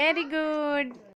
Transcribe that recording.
Very good.